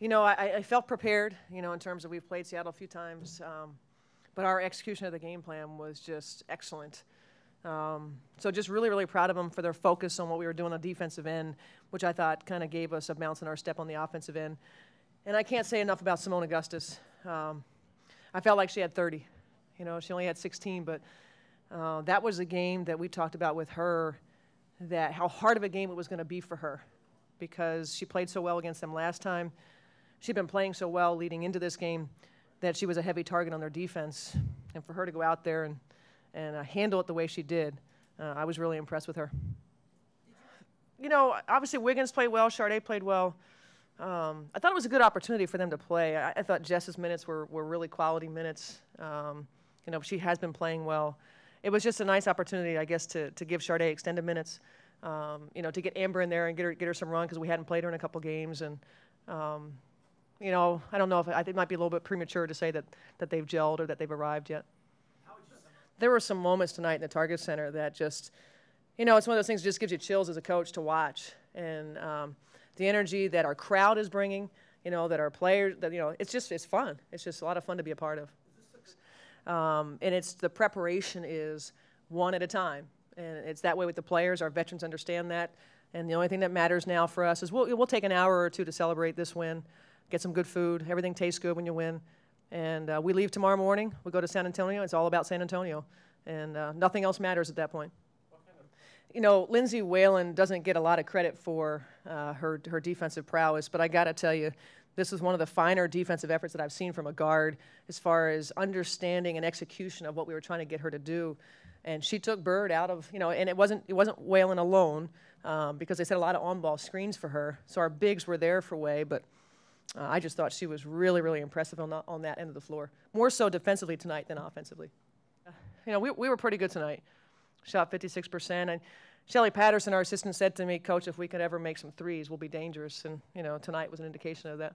You know, I, I felt prepared, you know, in terms of we've played Seattle a few times, um, but our execution of the game plan was just excellent. Um, so just really, really proud of them for their focus on what we were doing on the defensive end, which I thought kind of gave us a bounce in our step on the offensive end. And I can't say enough about Seimone Augustus. Um, I felt like she had 30. You know, she only had 16, but uh, that was a game that we talked about with her, that how hard of a game it was going to be for her because she played so well against them last time. She'd been playing so well leading into this game that she was a heavy target on their defense. And for her to go out there and, and uh, handle it the way she did, uh, I was really impressed with her. You know, obviously Wiggins played well, Charde played well. Um, I thought it was a good opportunity for them to play. I, I thought Jess's minutes were, were really quality minutes. Um, you know, she has been playing well. It was just a nice opportunity, I guess, to, to give Charde extended minutes. Um, you know, to get Amber in there and get her get her some run because we hadn't played her in a couple games, and um, you know, I don't know if I it might be a little bit premature to say that that they've gelled or that they've arrived yet. There were some moments tonight in the Target Center that just, you know, it's one of those things that just gives you chills as a coach to watch, and um, the energy that our crowd is bringing, you know, that our players, that you know, it's just it's fun. It's just a lot of fun to be a part of. Um, and it's the preparation is one at a time. And it's that way with the players. Our veterans understand that. And the only thing that matters now for us is we'll, we'll take an hour or two to celebrate this win, get some good food. Everything tastes good when you win. And uh, we leave tomorrow morning. We go to San Antonio. It's all about San Antonio. And uh, nothing else matters at that point. You know, Lindsay Whalen doesn't get a lot of credit for uh, her, her defensive prowess, but I got to tell you, this is one of the finer defensive efforts that I've seen from a guard as far as understanding and execution of what we were trying to get her to do. And she took Bird out of, you know, and it wasn't it wasn't Whalen alone um, because they set a lot of on-ball screens for her. So our bigs were there for Way, but uh, I just thought she was really, really impressive on, the, on that end of the floor. More so defensively tonight than offensively. Uh, you know, we, we were pretty good tonight. Shot 56%. And Shelly Patterson, our assistant, said to me, Coach, if we could ever make some threes, we'll be dangerous. And, you know, tonight was an indication of that.